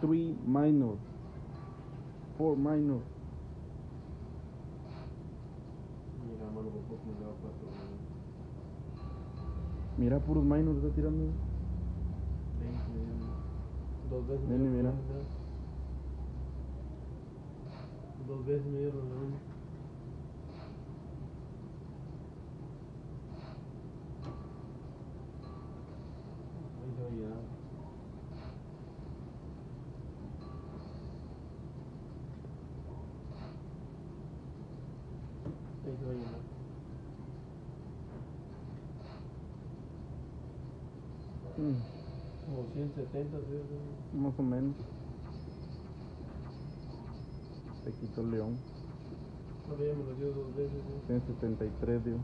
three minor. Four minor. Mira, puros minor está tirando. Veinte, me dio. Dos veces Nene, mira. Dos veces me dio los Ahí se va a llenar. Mm, Como 170, ¿sí? más o menos. Se quitó el león. Todavía me lo dio dos veces, ¿sí? 173, digo.